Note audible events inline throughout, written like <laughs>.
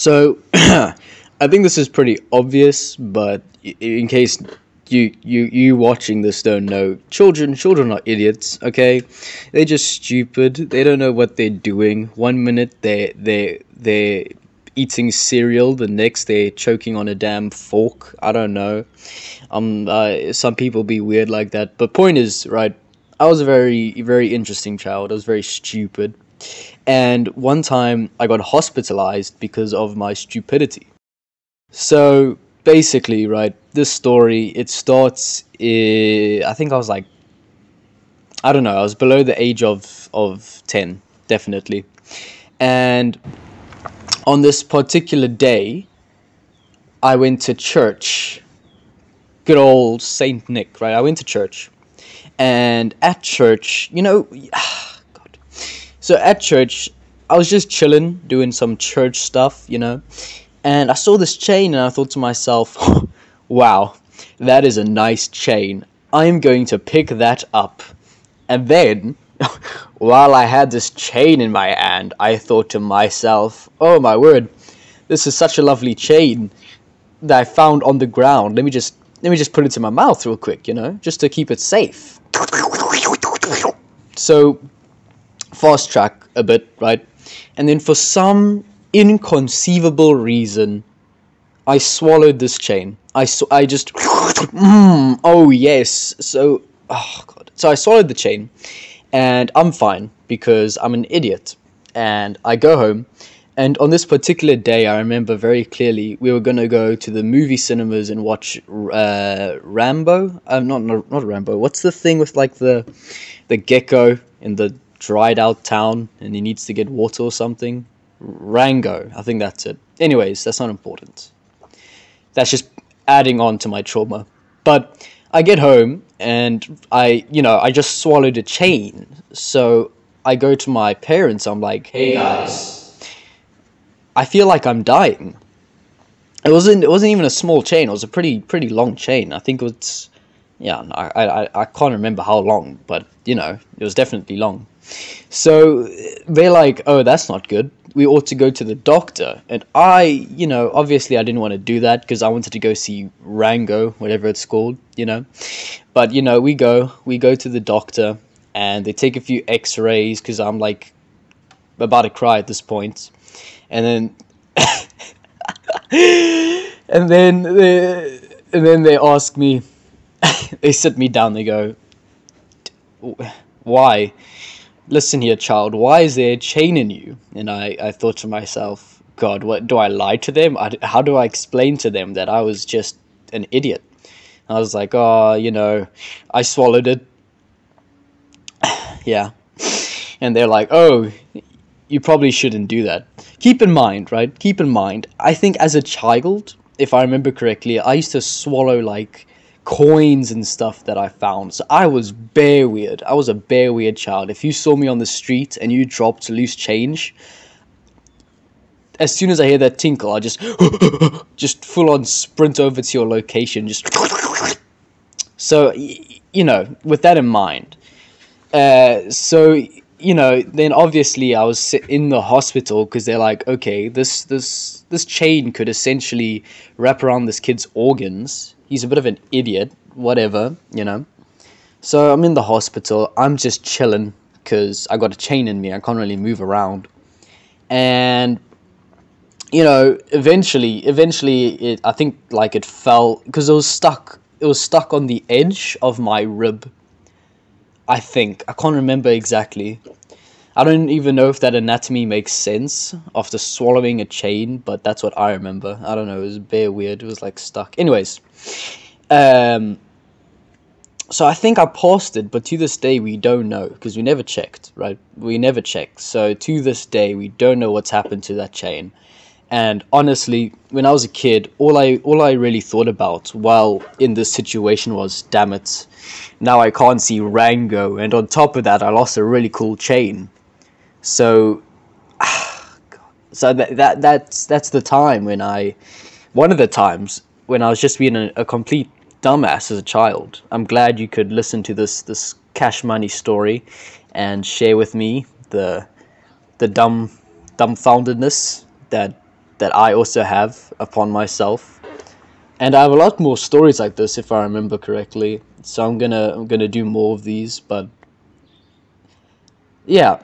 So, <clears throat> I think this is pretty obvious, but in case you you you watching this don't know, children children are idiots. Okay, they're just stupid. They don't know what they're doing. One minute they they they eating cereal, the next they're choking on a damn fork. I don't know. Um, uh, some people be weird like that. But point is, right? I was a very very interesting child. I was very stupid. And one time I got hospitalized because of my stupidity. So basically, right, this story it starts. i I think I was like, I don't know, I was below the age of of ten, definitely. And on this particular day, I went to church. Good old Saint Nick, right? I went to church, and at church, you know. So at church, I was just chilling, doing some church stuff, you know, and I saw this chain, and I thought to myself, <laughs> "Wow, that is a nice chain. I'm going to pick that up." And then, <laughs> while I had this chain in my hand, I thought to myself, "Oh my word, this is such a lovely chain that I found on the ground. Let me just let me just put it in my mouth real quick, you know, just to keep it safe." So, fast track a bit, right? And then for some inconceivable reason, I swallowed this chain. I sw- I just mm, oh yes. So oh god. So I swallowed the chain, and I'm fine because I'm an idiot. And I go home, and on this particular day, I remember very clearly we were gonna go to the movie cinemas and watch uh, Rambo. Um, not not Rambo. What's the thing with like the the gecko in the dried out town, and he needs to get water or something? Rango. I think that's it. Anyways, that's not important. That's just adding on to my trauma. But I get home and I, you know, I just swallowed a chain. So I go to my parents. I'm like, "Hey guys, I feel like I'm dying." It wasn't. It wasn't even a small chain. It was a pretty, pretty long chain. I think it was. Yeah, I, I, I can't remember how long, but you know, it was definitely long. So they're like, "Oh, that's not good. We ought to go to the doctor." And I, you know, obviously I didn't want to do that because I wanted to go see Rango, whatever it's called, you know. But you know, we go, we go to the doctor, and they take a few X-rays because I'm like about to cry at this point, and then, <laughs> and then, they, and then they ask me, <laughs> they sit me down. They go, "Why?" Listen here, child, why is there a chain in you? And I, I thought to myself, God, what do I lie to them? I, how do I explain to them that I was just an idiot? I was like, oh, you know, I swallowed it. <sighs> yeah. And they're like, oh, you probably shouldn't do that. Keep in mind, right? Keep in mind, I think as a child, if I remember correctly, I used to swallow like coins and stuff that I found. So I was bare weird. I was a bare weird child. If you saw me on the street and you dropped loose change, as soon as I hear that tinkle, I just <gasps> just full on sprint over to your location. Just <sniffs> so you know, with that in mind, uh, so you know, then obviously I was in the hospital because they're like, okay, this this this chain could essentially wrap around this kid's organs. He's a bit of an idiot, whatever, you know. So I'm in the hospital. I'm just chilling because I got a chain in me. I can't really move around, and you know, eventually, eventually, it I think like it fell because it was stuck. It was stuck on the edge of my rib. I think I can't remember exactly. I don't even know if that anatomy makes sense after swallowing a chain, but that's what I remember. I don't know. It was bare weird. It was like stuck. Anyways, um, so I think I passed it, but to this day we don't know because we never checked, right? We never checked. So to this day we don't know what's happened to that chain. And honestly, when I was a kid, all I all I really thought about while in this situation was, damn it, now I can't see Rango, and on top of that, I lost a really cool chain. So, <sighs> so that, that that's that's the time when I, one of the times when I was just being a, a complete dumbass as a child. I'm glad you could listen to this this cash money story, and share with me the the dumb dumbfoundedness that that I also have upon myself. And I have a lot more stories like this if I remember correctly. So I'm gonna I'm gonna do more of these, but yeah.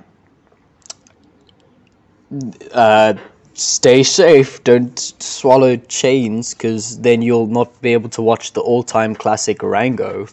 Uh, stay safe. Don't swallow chains, because then you'll not be able to watch the all-time classic Rango.